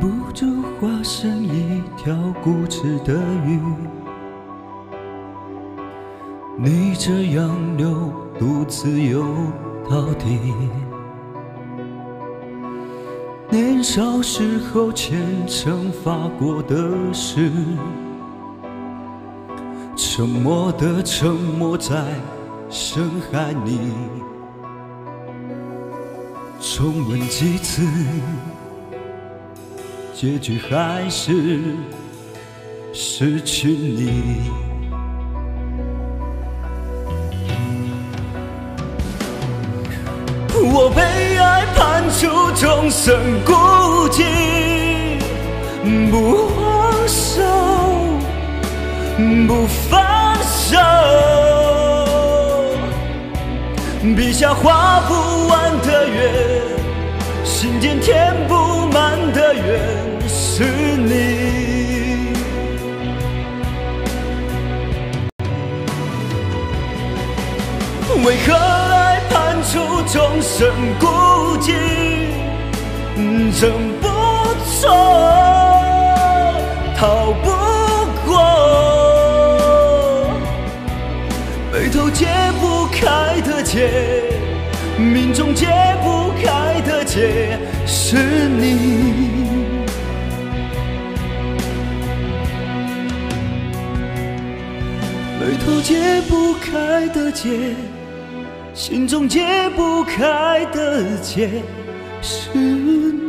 不住化身一条固执的鱼。你这样流，独自游到底。年少时候虔诚发过的誓，沉默的沉默在深海里，重温几次，结局还是失去你。我被爱判处终身孤寂，不放手，不放手。笔下画不完的圆，心间填不满的缘，是你。为何爱判？处众生孤寂，挣不脱，逃不过，眉头解不开的结，命中解不开的结，是你。眉头解不开的结。心中解不开的结，是。